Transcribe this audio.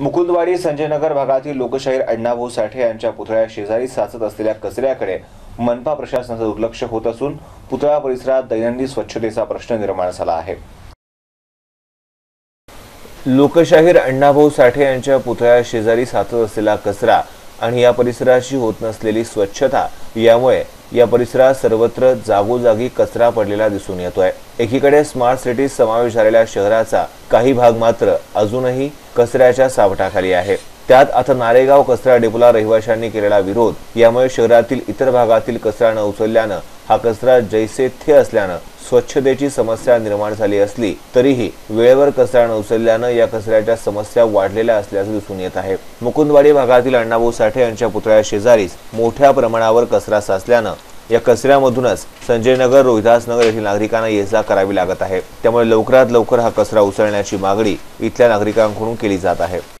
मुकुंदवाडी संजयनगर भागातील लोकशाहीर अण्णाभाऊ साठे यांच्या पुतळ्या शेजारी साचत असलेल्या कचऱ्याकडे मनपा प्रशासनाचं दुर्लक्ष होत असून पुतळा परिसरात दैनंदिन स्वच्छतेचा प्रश्न निर्माण झाला आहे. लोकशाहीर अण्णाभाऊ साठे यांच्या पुतळ्या शेजारी साचत असलेला कचरा आणि या परिसराशी होत नसलेली स्वच्छता यामुळे या परिसरात सर्वत्र जागोजागी कचरा पडलेला दिसून येतोय. एकीकडे स्मार्ट सिटीत समावेश झालेल्या शहराचा काही भाग मात्र अजूनही कचऱ्याच्या सावटाखाली आहे. त्यात आता नारेगाव कचरा डेपोला रहिवाशांनी केलेला विरोध यामुळे शहरातील इतर भागातील कचरा न उचलल्यानं हा कचरा जैसे थे असल्यानं स्वच्छतेची समस्या निर्माण झाली असली तरीही वेळेवर कचरा न उचलल्यानं या कचऱ्याच्या समस्या वाढलेल्या असल्याचं दिसून येत आहे. मुकुंदवाडी भागातील अण्णाभाऊ साठे यांच्या पुतळ्या शेजारीच मोठ्या प्रमाणावर कचरा साचल्यानं या कचऱ्यामधूनच संजयनगर रोहिदासनगर येथील नागरिकांना ये जा करावी लागत आहे. त्यामुळे लवकरात लवकर हा कचरा उचलण्याची मागणी इथल्या नागरिकांकडून केली जात आहे.